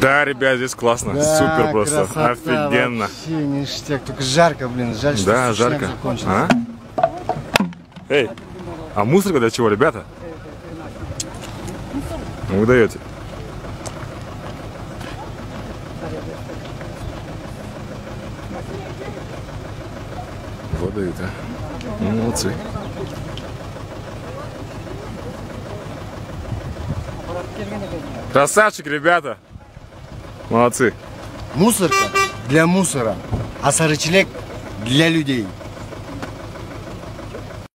Да, ребят, здесь классно. Да, Супер просто. красота, Офигенно. Вообще ништяк. Только жарко, блин. Жаль, что Да, жарко. А? Эй, а мусорка для чего, ребята? Ну, Вы даете. Вот дают, а. Молодцы. Красавчик, ребята. Молодцы. Мусорка для мусора, а сарычелек для людей.